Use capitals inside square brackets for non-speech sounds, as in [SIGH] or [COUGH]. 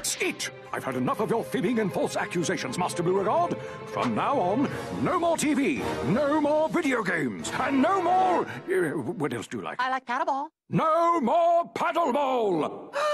That's it! I've had enough of your fibbing and false accusations, Master Blooregard. From now on, no more TV, no more video games, and no more... Uh, what else do you like? I like paddleball. No more paddleball! [GASPS] [GASPS]